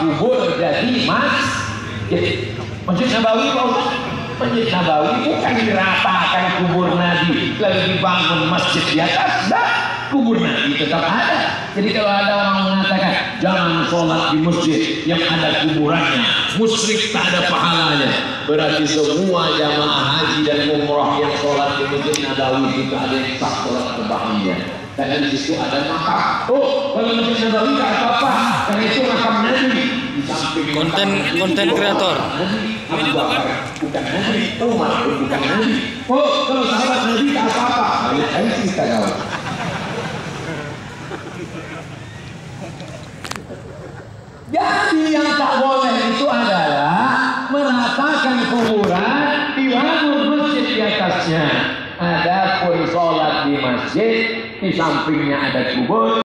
kubur jadi mas. Masjid Nabawi Pak Ustaz. Masjid Nabawi bukan diratakan kubur Nabi. Lalu dibangun masjid di atas nah, kubur Nabi tetap ada. Jadi kalau ada orang mengatakan jangan sholat di masjid yang ada kuburannya. Musyrik tak ada pahalanya. Berarti semua jamaah haji dan umrah yang sholat di masjid Nabawi itu ada yang sah sholat berbahagia karena di situ ada makam. Oh, kalau masjid Nabawi tak apa-apa, Konten konten kreator. Bukan. Oh, kalau cerita kawan. Jadi yang tak boleh itu adalah meratakan kuburan dibangun masjid di atasnya. Adapun sholat di masjid di sampingnya ada kubur